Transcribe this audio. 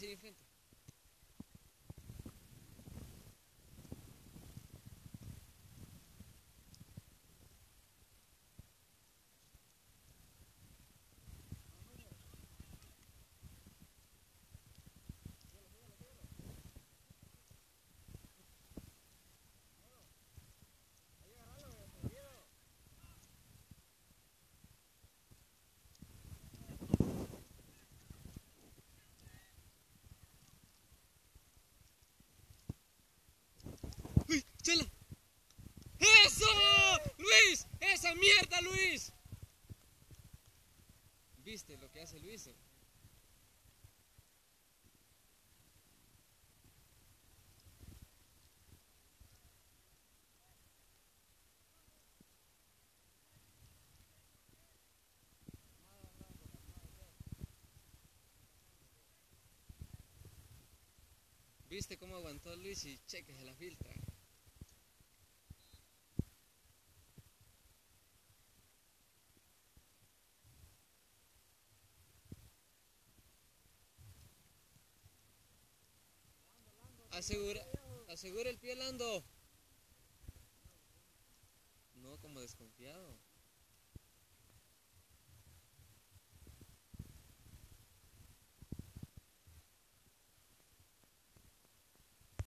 Enfrente. Luis! ¿Viste lo que hace Luis? ¿Viste cómo aguantó Luis y cheque se la filtra? Asegura, asegura el pie Lando. No, como desconfiado.